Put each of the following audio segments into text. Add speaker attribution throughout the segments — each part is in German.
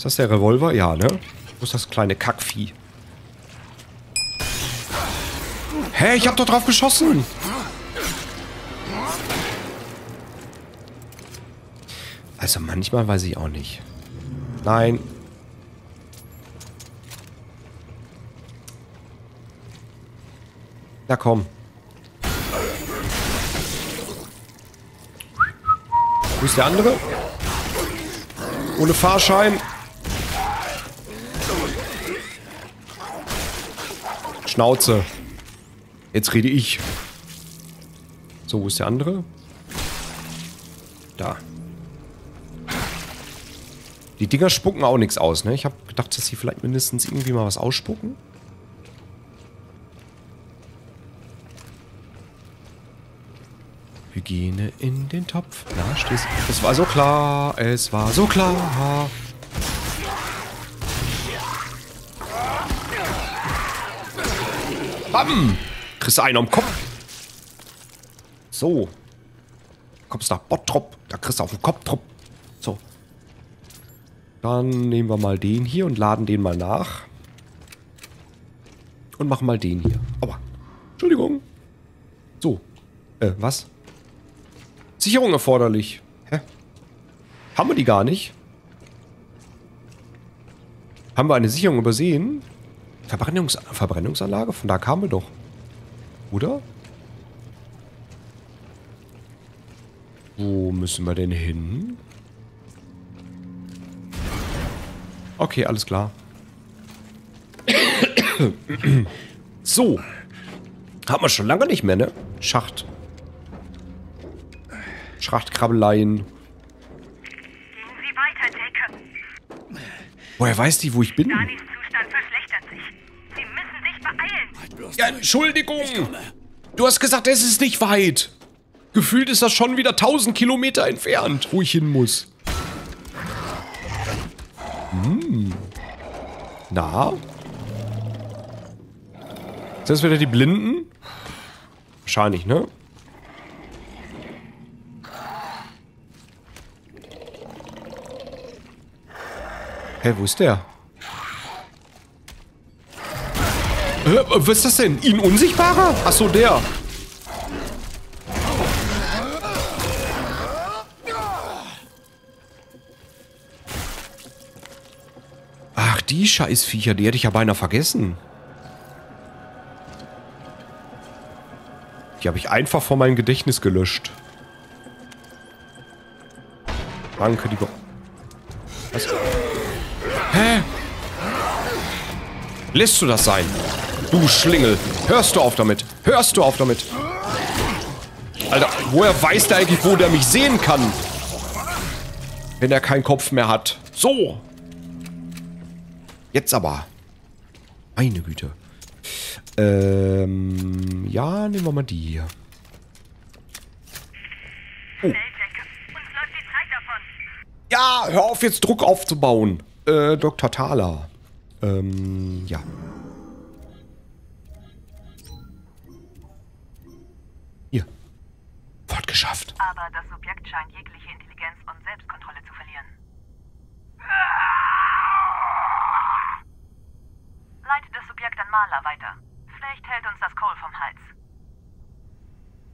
Speaker 1: Ist das der Revolver? Ja, ne? Wo ist das kleine Kackvieh? Hä, ich hab doch drauf geschossen! Also manchmal weiß ich auch nicht. Nein. Na komm. Wo ist der andere? Ohne Fahrschein. Schnauze. Jetzt rede ich. So, wo ist der andere? Da. Die Dinger spucken auch nichts aus, ne? Ich habe gedacht, dass sie vielleicht mindestens irgendwie mal was ausspucken. Hygiene in den Topf. Na, stehst Es war so klar, es war so klar. Bam! Kriegst du einen am Kopf. So. Kommst nach Bottrop. Da kriegst du auf den Kopf trop. So. Dann nehmen wir mal den hier und laden den mal nach. Und machen mal den hier. Aua. Entschuldigung. So. Äh, was? Sicherung erforderlich. Hä? Haben wir die gar nicht? Haben wir eine Sicherung übersehen? Verbrennungs Verbrennungsanlage? Von da kamen wir doch. Oder? Wo müssen wir denn hin? Okay, alles klar. so. Haben wir schon lange nicht mehr, ne? Schacht. Schachtkrabbeleien. Woher weiß die, wo ich bin? Danis Zustand Ja, Entschuldigung. Du hast gesagt, es ist nicht weit. Gefühlt ist das schon wieder 1000 Kilometer entfernt, wo ich hin muss. Hm. Na? Sind das wieder die Blinden? Wahrscheinlich, ne? Hä, hey, wo ist der? Äh, was ist das denn? Ihn unsichtbarer? Achso, der. Ach, die Scheißviecher, die hätte ich ja beinahe vergessen. Die habe ich einfach vor meinem Gedächtnis gelöscht. Danke, die... Was? Hä? Lässt du das sein? Du Schlingel. Hörst du auf damit? Hörst du auf damit? Alter, woher weiß der eigentlich, wo der mich sehen kann? Wenn er keinen Kopf mehr hat. So. Jetzt aber. Meine Güte. Ähm, ja, nehmen wir mal die hier. Oh. Ja, hör auf jetzt Druck aufzubauen. Äh, Dr. Thaler. Ähm, ja. Fortgeschafft.
Speaker 2: Aber das Subjekt scheint jegliche Intelligenz und Selbstkontrolle zu verlieren. Leitet das Subjekt an Maler weiter. Vielleicht hält uns das Kohl vom Hals.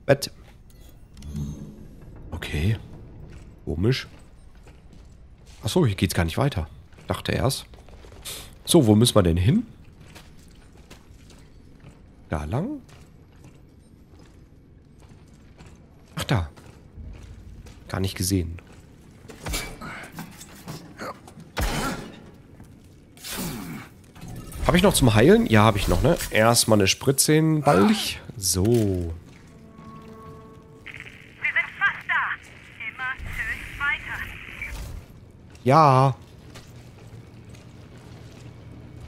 Speaker 1: Bett. Okay. Komisch. Achso, hier geht's gar nicht weiter. Dachte erst. So, wo müssen wir denn hin? Da lang? Ach da. Gar nicht gesehen. Habe ich noch zum Heilen? Ja, habe ich noch, ne? Erstmal eine Spritze in Balch. So. Wir sind fast da. Immer schön weiter. Ja.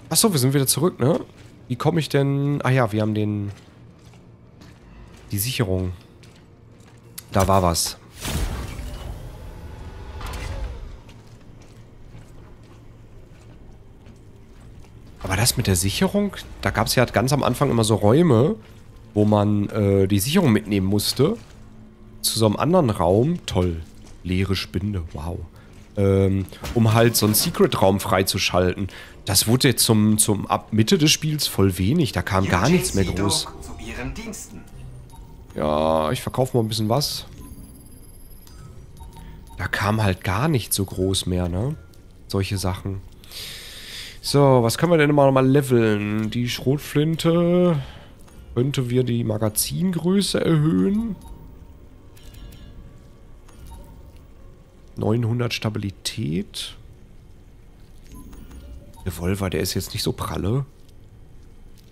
Speaker 1: Achso, wir sind wieder zurück, ne? Wie komme ich denn... Ah ja, wir haben den... Die Sicherung. Da war was. Das mit der Sicherung, da gab es ja ganz am Anfang immer so Räume, wo man äh, die Sicherung mitnehmen musste. Zu so einem anderen Raum. Toll. Leere Spinde. Wow. ähm, um halt so einen Secret-Raum freizuschalten. Das wurde jetzt zum, zum ab Mitte des Spiels voll wenig. Da kam gar nichts mehr groß. Ja, ich verkaufe mal ein bisschen was. Da kam halt gar nicht so groß mehr, ne? Solche Sachen. So, was können wir denn mal, mal leveln? Die Schrotflinte könnte wir die Magazingröße erhöhen. 900 Stabilität. Revolver, der ist jetzt nicht so pralle.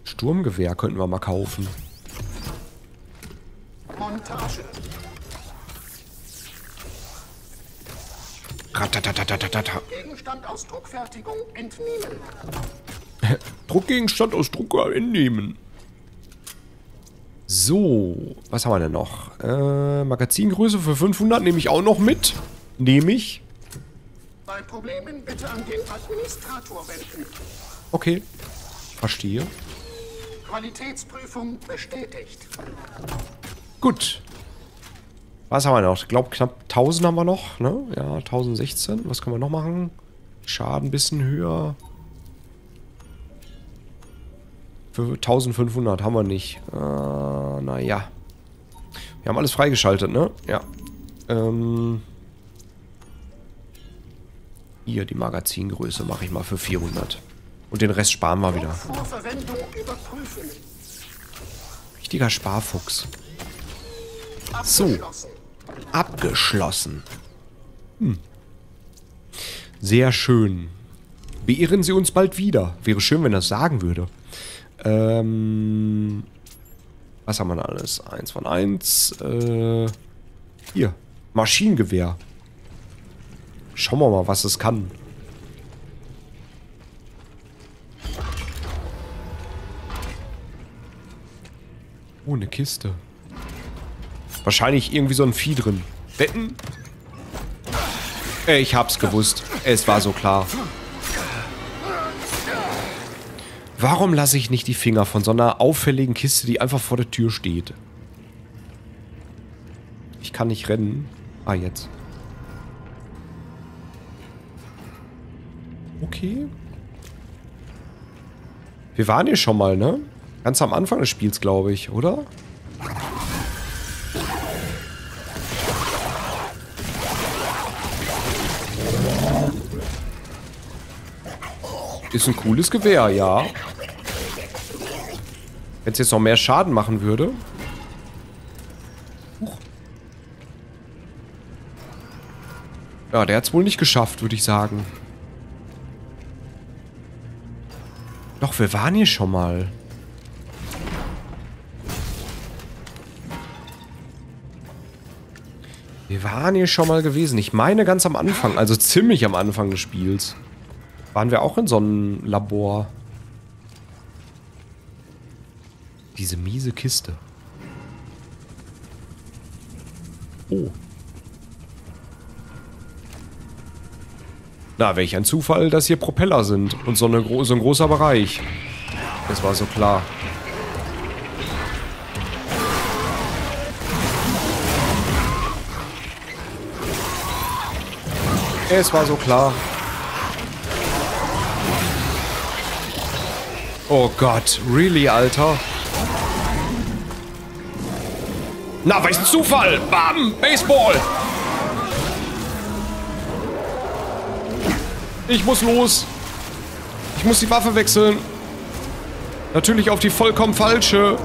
Speaker 1: Sturmgewehr könnten wir mal kaufen. Montage. Ratatatatata. Gegenstand aus Druckfertigung entnehmen. Druckgegenstand aus Drucker entnehmen. So, was haben wir denn noch? Äh, Magazingröße für 500 nehme ich auch noch mit. Nehme ich. Bei Problemen bitte an den Administrator wenden. Okay, verstehe. Qualitätsprüfung bestätigt. Gut. Was haben wir noch? Ich glaube, knapp 1000 haben wir noch, ne? Ja, 1016. Was können wir noch machen? Schaden ein bisschen höher. Für 1500 haben wir nicht. Äh, naja. Wir haben alles freigeschaltet, ne? Ja. Ähm. Hier, die Magazingröße mache ich mal für 400. Und den Rest sparen wir wieder. Richtiger Sparfuchs. So. Abgeschlossen. Hm. Sehr schön. Beehren Sie uns bald wieder. Wäre schön, wenn er das sagen würde. Ähm, was haben wir da alles? Eins von eins. Äh, hier. Maschinengewehr. Schauen wir mal, was es kann. Oh, eine Kiste. Wahrscheinlich irgendwie so ein Vieh drin. Wetten? Äh, ich hab's gewusst. Es war so klar. Warum lasse ich nicht die Finger von so einer auffälligen Kiste, die einfach vor der Tür steht? Ich kann nicht rennen. Ah, jetzt. Okay. Wir waren hier schon mal, ne? Ganz am Anfang des Spiels, glaube ich, oder? Ist ein cooles Gewehr, ja. Wenn es jetzt noch mehr Schaden machen würde. Huch. Ja, der hat es wohl nicht geschafft, würde ich sagen. Doch, wir waren hier schon mal. Wir waren hier schon mal gewesen. Ich meine ganz am Anfang, also ziemlich am Anfang des Spiels. Waren wir auch in so einem Labor? Diese miese Kiste. Oh. Na, welch ein Zufall, dass hier Propeller sind und so, eine, so ein großer Bereich. Das war so klar. Es war so klar. Oh Gott, really, Alter? Na, welch Zufall! Bam! Baseball! Ich muss los. Ich muss die Waffe wechseln. Natürlich auf die vollkommen falsche.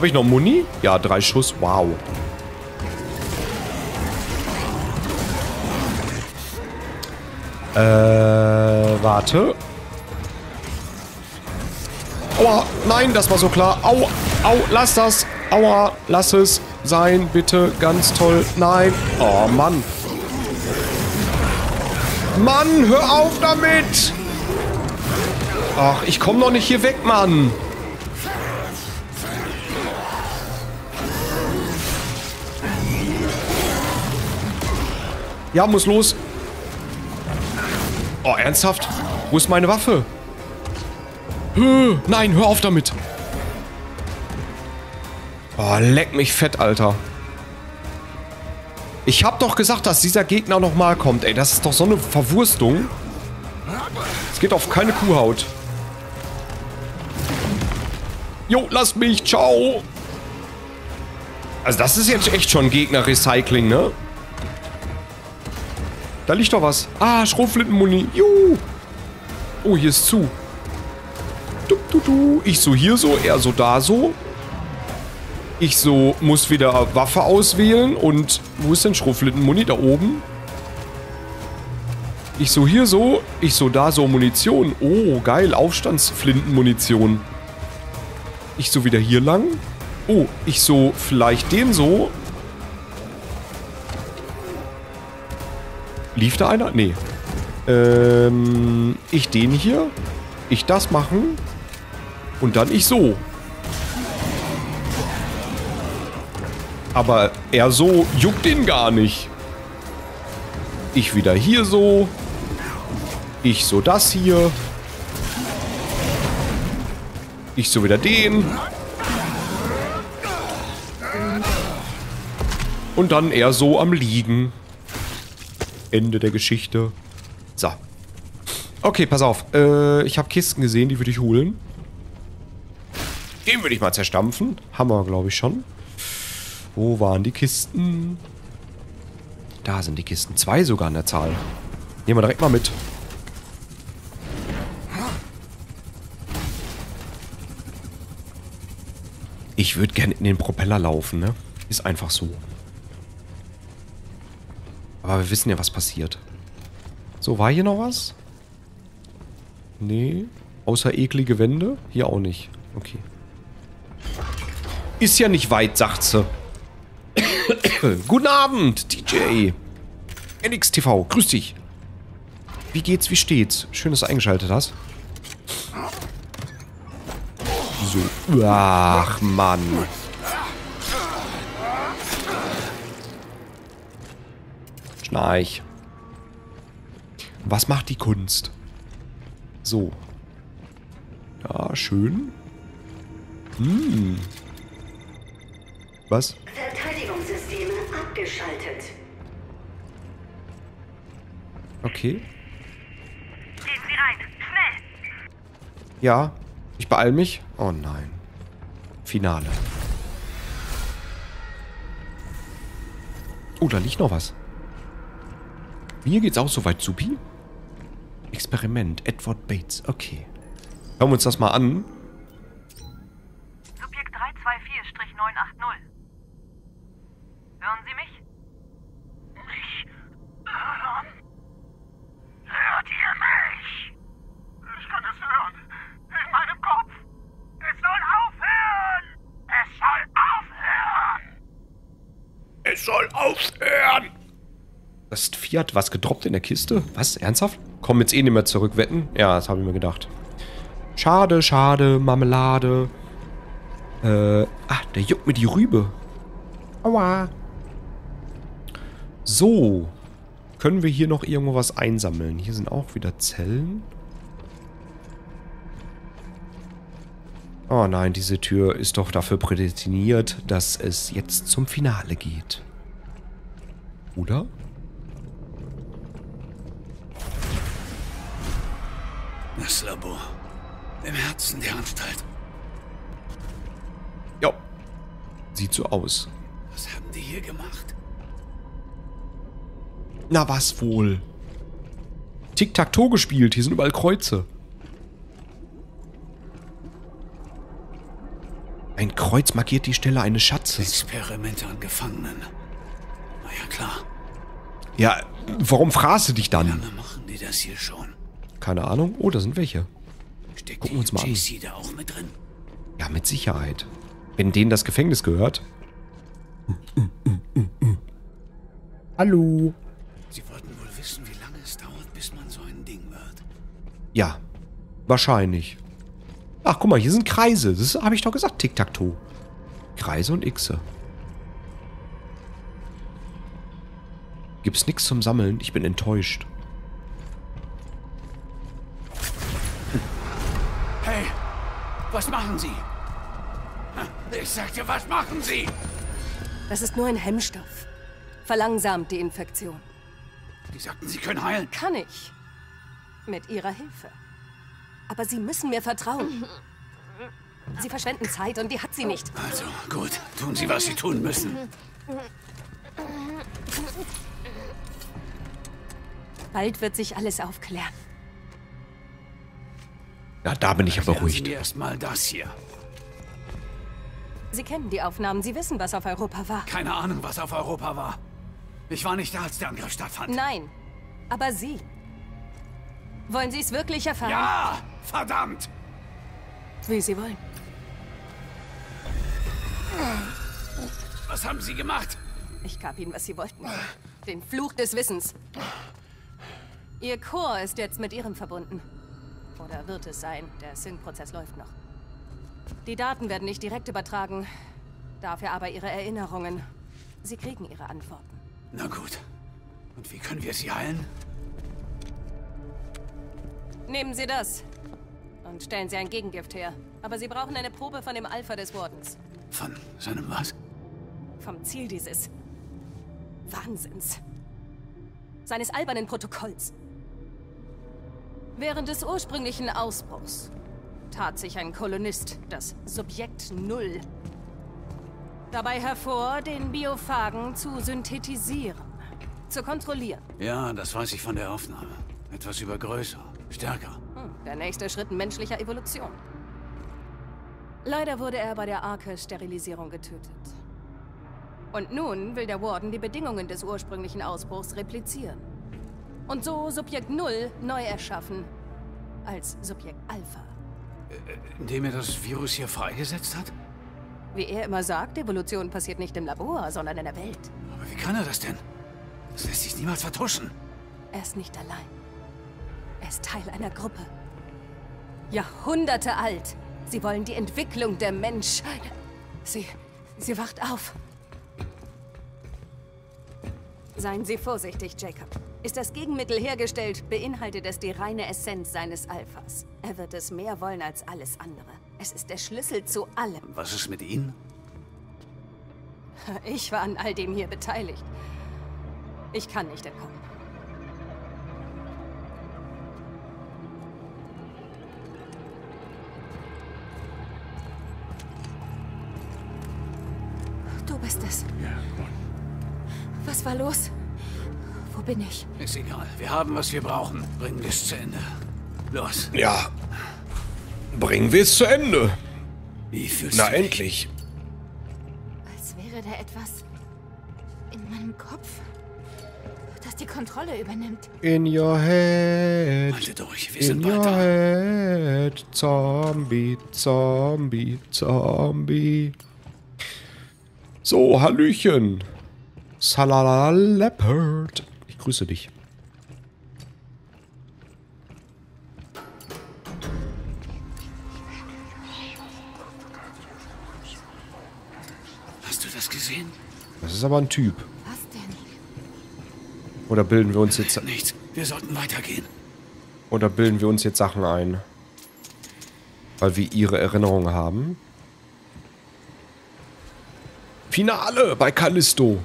Speaker 1: Habe ich noch Muni? Ja, drei Schuss. Wow. Äh, warte. Aua, nein, das war so klar. Au, au, lass das. Aua, lass es sein, bitte. Ganz toll. Nein. Oh, Mann. Mann, hör auf damit. Ach, ich komme noch nicht hier weg, Mann. Ja, muss los. Oh, ernsthaft? Wo ist meine Waffe? Nein, hör auf damit. Oh, leck mich fett, Alter. Ich hab doch gesagt, dass dieser Gegner nochmal kommt. Ey, das ist doch so eine Verwurstung. Es geht auf keine Kuhhaut. Jo, lass mich. Ciao. Also das ist jetzt echt schon Gegner-Recycling, ne? Da liegt doch was. Ah, Schrotflintenmuni. Juhu. Oh, hier ist zu. Du, du, du. Ich so hier so, er so da so. Ich so muss wieder Waffe auswählen und wo ist denn Schrotflintenmuni? Da oben. Ich so hier so, ich so da so Munition. Oh, geil, Aufstandsflintenmunition. Ich so wieder hier lang. Oh, ich so vielleicht den so. Lief da einer? Nee. Ähm, ich den hier. Ich das machen. Und dann ich so. Aber er so juckt ihn gar nicht. Ich wieder hier so. Ich so das hier. Ich so wieder den. Und dann er so am Liegen. Ende der Geschichte. So. Okay, pass auf. Äh, ich habe Kisten gesehen, die würde ich holen. Den würde ich mal zerstampfen. Haben wir, glaube ich, schon. Wo waren die Kisten? Da sind die Kisten. Zwei sogar an der Zahl. Nehmen wir direkt mal mit. Ich würde gerne in den Propeller laufen, ne? Ist einfach so. Aber wir wissen ja, was passiert. So, war hier noch was? Nee. Außer eklige Wände? Hier auch nicht. Okay. Ist ja nicht weit, sagt sie. Guten Abend, DJ. NXTV, grüß dich. Wie geht's, wie steht's? Schön, dass du eingeschaltet hast. So. Ach, Mann. Schnarch. Was macht die Kunst? So. Ja, schön. Hm. Was?
Speaker 3: Verteidigungssysteme abgeschaltet.
Speaker 1: Okay.
Speaker 2: Gehen Sie rein. Schnell.
Speaker 1: Ja, ich beeil mich. Oh nein. Finale. Oh, da liegt noch was. Mir geht's auch soweit, Supi. Experiment. Edward Bates. Okay. Hören wir uns das mal an.
Speaker 2: Subjekt 324-980. Hören Sie mich? Mich hören? Hört ihr mich? Ich kann es hören. In meinem Kopf. Es soll aufhören! Es soll aufhören!
Speaker 1: Es soll aufhören! Ist Fiat was gedroppt in der Kiste? Was? Ernsthaft? Kommen jetzt eh nicht mehr zurück, wetten? Ja, das habe ich mir gedacht. Schade, schade, Marmelade. Äh, ah, der juckt mir die Rübe. Aua. So. Können wir hier noch irgendwo was einsammeln? Hier sind auch wieder Zellen. Oh nein, diese Tür ist doch dafür prädestiniert, dass es jetzt zum Finale geht. Oder?
Speaker 4: Herzen der Anstalt.
Speaker 1: Ja. Sieht so aus.
Speaker 4: Was haben die hier gemacht?
Speaker 1: Na was wohl? Tic-Tac-Toe gespielt. Hier sind überall Kreuze. Ein Kreuz markiert die Stelle eines Schatzes.
Speaker 4: Experimente an Gefangenen. Na ja, klar.
Speaker 1: Ja, warum du dich
Speaker 4: Wie
Speaker 1: dann?
Speaker 4: lange machen die das hier schon?
Speaker 1: Keine Ahnung. Oh, da sind welche.
Speaker 4: Steckt
Speaker 1: Gucken wir uns mal an.
Speaker 4: Da auch mit drin?
Speaker 1: Ja, mit Sicherheit. Wenn denen das Gefängnis gehört. Hallo.
Speaker 4: Sie wollten wohl wissen, wie lange es dauert, bis man so ein Ding wird.
Speaker 1: Ja, wahrscheinlich. Ach, guck mal, hier sind Kreise. Das habe ich doch gesagt, Tic-Tac-Toe. Kreise und Xe. Gibt's nichts zum Sammeln? Ich bin enttäuscht.
Speaker 4: Hey, was machen Sie? Ich sagte, was machen Sie?
Speaker 5: Das ist nur ein Hemmstoff. Verlangsamt die Infektion.
Speaker 4: Die sagten, Sie können heilen.
Speaker 5: Kann ich. Mit Ihrer Hilfe. Aber Sie müssen mir vertrauen. Sie verschwenden Zeit und die hat sie nicht.
Speaker 4: Also, gut. Tun Sie, was Sie tun müssen.
Speaker 5: Bald wird sich alles aufklären.
Speaker 1: Ja, da bin ich beruhigt.
Speaker 4: mir erstmal das hier.
Speaker 5: Sie kennen die Aufnahmen, Sie wissen, was auf Europa war.
Speaker 4: Keine Ahnung, was auf Europa war. Ich war nicht da, als der Angriff stattfand.
Speaker 5: Nein, aber Sie. Wollen Sie es wirklich erfahren?
Speaker 4: Ja, verdammt!
Speaker 5: Wie Sie wollen.
Speaker 4: Was haben Sie gemacht?
Speaker 5: Ich gab Ihnen, was Sie wollten. Den Fluch des Wissens. Ihr Chor ist jetzt mit Ihrem verbunden. Oder wird es sein? Der Sync-Prozess läuft noch. Die Daten werden nicht direkt übertragen, dafür aber Ihre Erinnerungen. Sie kriegen Ihre Antworten.
Speaker 4: Na gut. Und wie können wir Sie heilen?
Speaker 5: Nehmen Sie das. Und stellen Sie ein Gegengift her. Aber Sie brauchen eine Probe von dem Alpha des Wardens.
Speaker 4: Von seinem was?
Speaker 5: Vom Ziel dieses Wahnsinns. Seines albernen Protokolls. Während des ursprünglichen Ausbruchs tat sich ein Kolonist, das Subjekt Null, dabei hervor, den Biophagen zu synthetisieren, zu kontrollieren.
Speaker 4: Ja, das weiß ich von der Aufnahme. Etwas über größer, stärker.
Speaker 5: Hm, der nächste Schritt menschlicher Evolution. Leider wurde er bei der Arke-Sterilisierung getötet. Und nun will der Warden die Bedingungen des ursprünglichen Ausbruchs replizieren. Und so Subjekt Null neu erschaffen. Als Subjekt Alpha.
Speaker 4: Indem er das Virus hier freigesetzt hat?
Speaker 5: Wie er immer sagt, Evolution passiert nicht im Labor, sondern in der Welt.
Speaker 4: Aber wie kann er das denn? Das lässt sich niemals vertuschen.
Speaker 5: Er ist nicht allein. Er ist Teil einer Gruppe. Jahrhunderte alt. Sie wollen die Entwicklung der Menschheit. Sie. Sie wacht auf. Seien Sie vorsichtig, Jacob. Ist das Gegenmittel hergestellt, beinhaltet es die reine Essenz seines Alphas. Er wird es mehr wollen als alles andere. Es ist der Schlüssel zu allem.
Speaker 4: Was ist mit Ihnen?
Speaker 5: Ich war an all dem hier beteiligt. Ich kann nicht entkommen. Du bist es.
Speaker 4: Ja, gut.
Speaker 5: Was war los? Bin ich?
Speaker 4: Ist egal. Wir haben, was wir brauchen. Bringen wir es zu Ende. Los.
Speaker 1: Ja. Bringen wir es zu Ende.
Speaker 4: Wie fühlst
Speaker 1: Na
Speaker 4: du dich?
Speaker 1: endlich.
Speaker 6: Als wäre da etwas in meinem Kopf, das die Kontrolle übernimmt.
Speaker 1: In your head.
Speaker 4: Halte durch. Wir sind
Speaker 1: In your head. Zombie, Zombie, Zombie. So, Hallöchen. Salala Leopard. Ich grüße dich.
Speaker 4: Hast du das gesehen?
Speaker 1: Das ist aber ein Typ.
Speaker 6: Was denn?
Speaker 1: Oder bilden wir uns jetzt
Speaker 4: Nichts. Wir sollten weitergehen.
Speaker 1: oder bilden wir uns jetzt Sachen ein? Weil wir ihre Erinnerungen haben. Finale bei Callisto.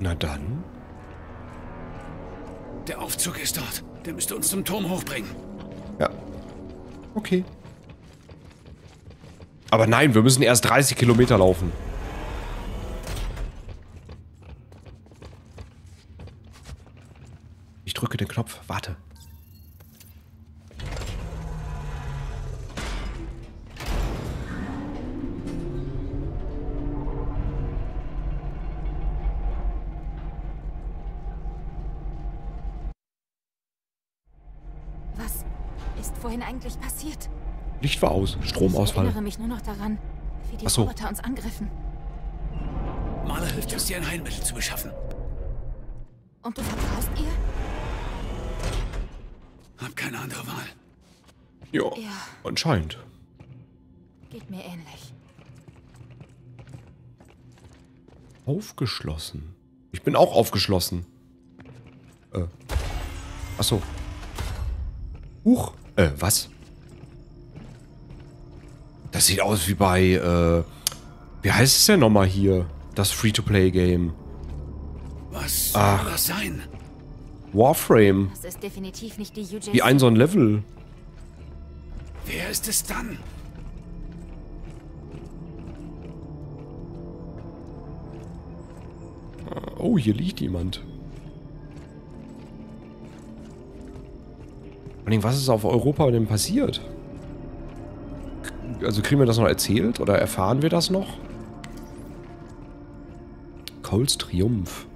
Speaker 1: Na dann.
Speaker 4: Der Aufzug ist dort. Der müsste uns zum Turm hochbringen.
Speaker 1: Ja. Okay. Aber nein, wir müssen erst 30 Kilometer laufen. Ich drücke den Knopf. Warte.
Speaker 6: Vorhin eigentlich passiert?
Speaker 1: Licht war aus,
Speaker 6: Ich
Speaker 1: Stromausfall.
Speaker 6: erinnere mich nur noch daran, wie die
Speaker 1: so.
Speaker 6: Roboter uns angriffen.
Speaker 4: Marla hilft uns, dir ein Heilmittel zu beschaffen.
Speaker 6: Und du vertraust ihr?
Speaker 4: Hab keine andere Wahl.
Speaker 1: Ja,
Speaker 6: Ja.
Speaker 1: anscheinend.
Speaker 6: Geht mir ähnlich.
Speaker 1: Aufgeschlossen. Ich bin auch aufgeschlossen. Äh. Achso. Huch. Äh, was? Das sieht aus wie bei, äh, wie heißt es denn nochmal hier? Das Free-to-Play-Game.
Speaker 4: Was
Speaker 1: Ach.
Speaker 4: soll das sein?
Speaker 1: Warframe.
Speaker 6: Das ist definitiv nicht die UJC.
Speaker 1: Wie ein so ein Level.
Speaker 4: Wer ist es dann?
Speaker 1: Oh, hier liegt jemand. Vor was ist auf Europa denn passiert? Also kriegen wir das noch erzählt oder erfahren wir das noch? Coles Triumph.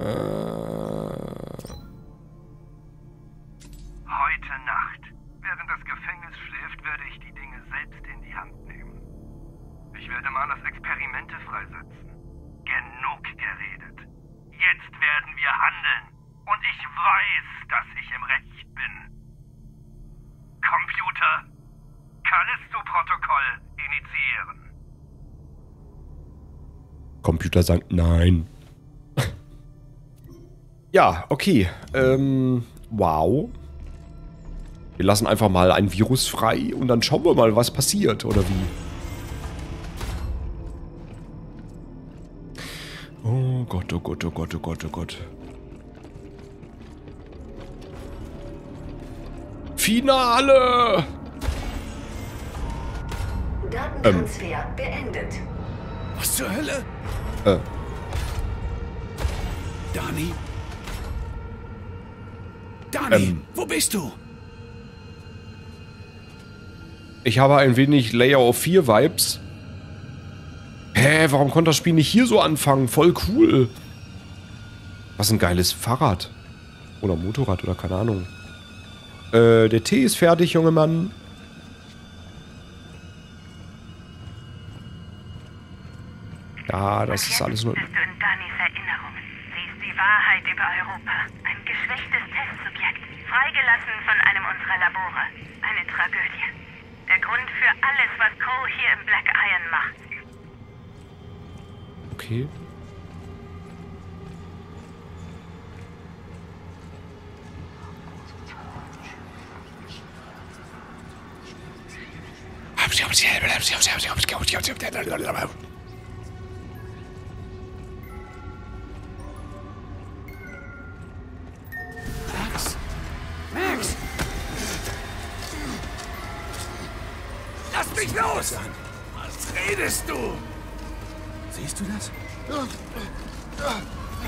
Speaker 7: Heute Computer
Speaker 1: sagt nein. ja, okay. Ähm, wow. Wir lassen einfach mal ein Virus frei und dann schauen wir mal, was passiert, oder wie? Oh Gott, oh Gott, oh Gott, oh Gott, oh Gott. Finale!
Speaker 3: Datentransfer beendet.
Speaker 4: Was zur Hölle?
Speaker 1: Äh,
Speaker 4: Dani? Dani,
Speaker 1: Ähm.
Speaker 4: wo bist du?
Speaker 1: ich habe ein wenig Layer of 4 Vibes. Hä, warum konnte das Spiel nicht hier so anfangen? Voll cool. Was ein geiles Fahrrad. Oder Motorrad oder keine Ahnung. Äh, der Tee ist fertig, junge Mann. Ja, das ist alles nur...
Speaker 2: Bist du in Danis Erinnerungen. Sie ist die Wahrheit über Europa. Ein geschwächtes Testsubjekt. Freigelassen von einem unserer Labore. Eine Tragödie. Der Grund für alles, was Cole hier im Black Iron macht.
Speaker 1: Okay.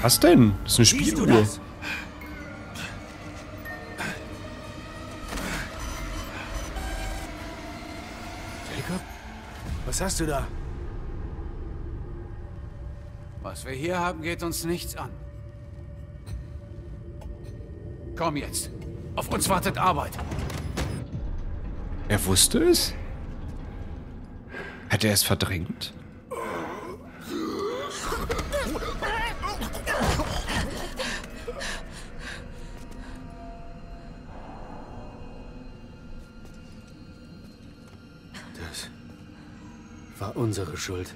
Speaker 4: Was
Speaker 1: denn? Das ist eine Spieluhr.
Speaker 4: Jacob? Was hast du da? Was wir hier haben, geht uns nichts an. Komm jetzt. Auf uns wartet Arbeit.
Speaker 1: Er wusste es? Hat er es verdrängt?
Speaker 8: Das war unsere Schuld.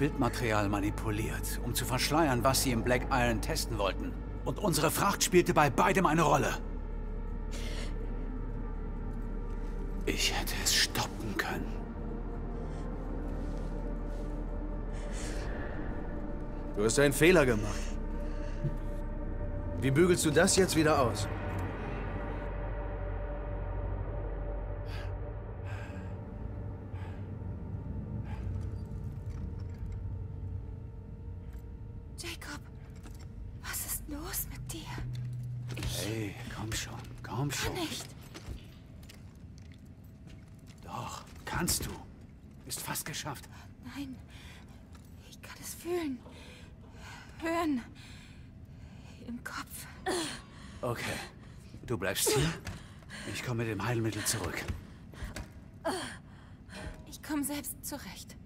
Speaker 4: Bildmaterial manipuliert, um zu verschleiern, was sie im Black Iron testen wollten. Und unsere Fracht spielte bei beidem eine Rolle. Ich hätte es stoppen können.
Speaker 9: Du hast einen Fehler gemacht. Wie bügelst du das jetzt wieder aus?
Speaker 4: Bleibst hier. Ich komme mit dem Heilmittel zurück.
Speaker 6: Ich komme selbst zurecht.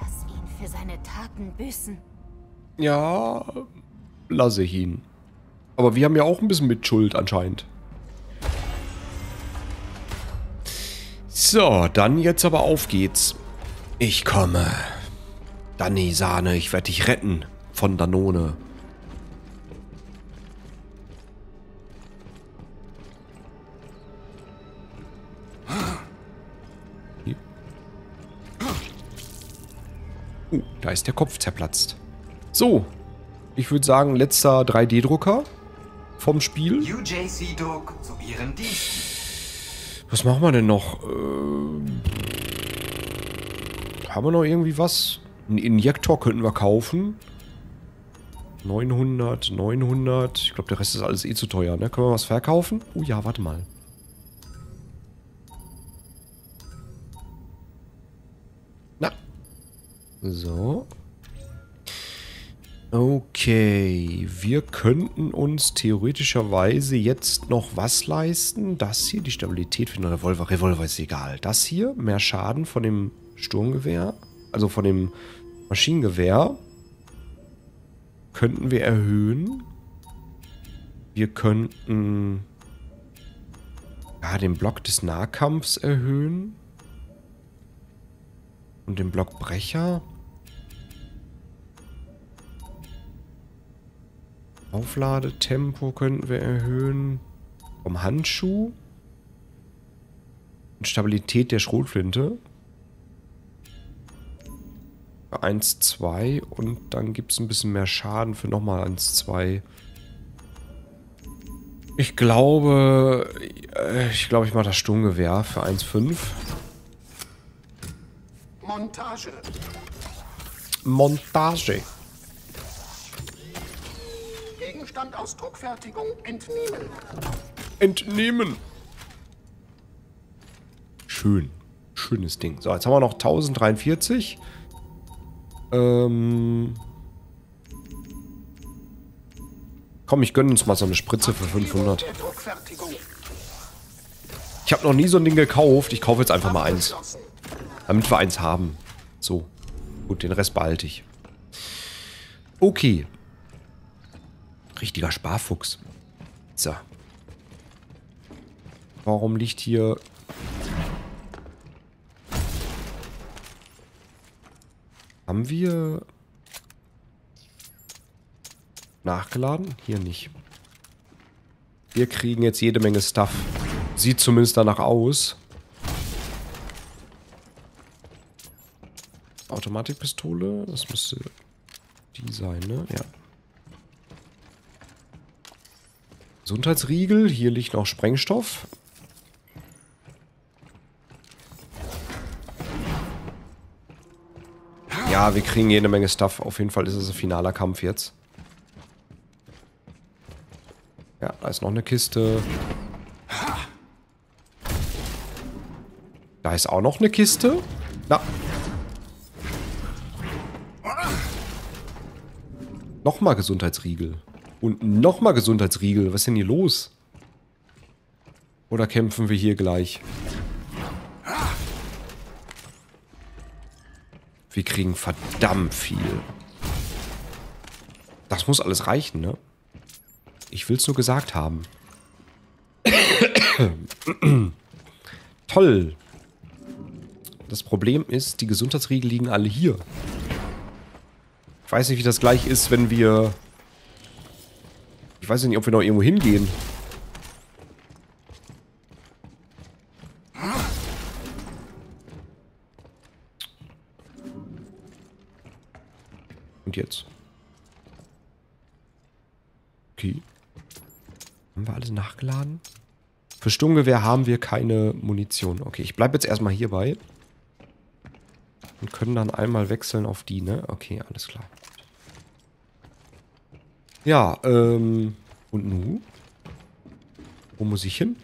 Speaker 6: Lass ihn für seine Taten büßen.
Speaker 1: Ja, lasse ich ihn. Aber wir haben ja auch ein bisschen Mitschuld anscheinend. So, dann jetzt aber auf geht's. Ich komme. Danny Sahne, ich werde dich retten von Danone. Da ist der Kopf zerplatzt. So, ich würde sagen, letzter 3D-Drucker vom Spiel.
Speaker 10: UJC Doc zu Ihren Diensten.
Speaker 1: Was machen wir denn noch? Ähm, haben wir noch irgendwie was? Einen Injektor könnten wir kaufen. 900, 900. Ich glaube, der Rest ist alles eh zu teuer, ne? Können wir was verkaufen? Oh ja, warte mal. So. Okay, wir könnten uns theoretischerweise jetzt noch was leisten. Das hier, die Stabilität für den Revolver. Revolver ist egal. Das hier, mehr Schaden von dem Sturmgewehr, also von dem Maschinengewehr, könnten wir erhöhen. Wir könnten ja, den Block des Nahkampfs erhöhen. Und den Blockbrecher. Aufladetempo könnten wir erhöhen. Vom Handschuh. Und Stabilität der Schrotflinte. 1, 2 und dann gibt es ein bisschen mehr Schaden für nochmal 1, 2. Ich glaube, äh, ich glaube, ich mache das Sturmgewehr für 1, 5.
Speaker 11: Montage.
Speaker 1: Montage.
Speaker 11: Gegenstand aus Druckfertigung entnehmen.
Speaker 1: Entnehmen. Schön. Schönes Ding. So, jetzt haben wir noch 1043. Ähm. Komm, ich gönne uns mal so eine Spritze für 500. Ich habe noch nie so ein Ding gekauft. Ich kaufe jetzt einfach mal eins. Damit wir eins haben. So. Gut, den Rest behalte ich. Okay. Richtiger Sparfuchs. So. Warum liegt hier... Haben wir... Nachgeladen? Hier nicht. Wir kriegen jetzt jede Menge Stuff. Sieht zumindest danach aus. Automatikpistole. Das müsste die sein, ne? Ja. Gesundheitsriegel. Hier liegt noch Sprengstoff. Ja, wir kriegen jede Menge Stuff. Auf jeden Fall ist es ein finaler Kampf jetzt. Ja, da ist noch eine Kiste. Da ist auch noch eine Kiste. Na. Nochmal Gesundheitsriegel. Und nochmal Gesundheitsriegel. Was ist denn hier los? Oder kämpfen wir hier gleich? Wir kriegen verdammt viel. Das muss alles reichen, ne? Ich will es nur gesagt haben. Toll. Das Problem ist, die Gesundheitsriegel liegen alle hier. Ich weiß nicht, wie das gleich ist, wenn wir... Ich weiß nicht, ob wir noch irgendwo hingehen. und jetzt? Okay. Haben wir alles nachgeladen? Für Sturmgewehr haben wir keine Munition. Okay, ich bleibe jetzt erstmal hierbei. Und können dann einmal wechseln auf die, ne? Okay, alles klar. Ja, ähm... Und nu? Wo muss ich hin?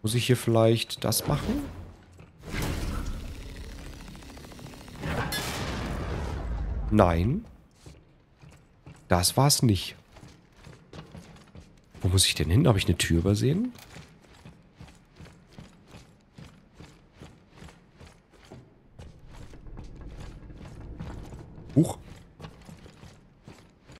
Speaker 1: Muss ich hier vielleicht das machen? Nein. Das war's nicht. Wo muss ich denn hin? Habe ich eine Tür übersehen?